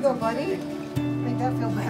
go, buddy. Make that feel better.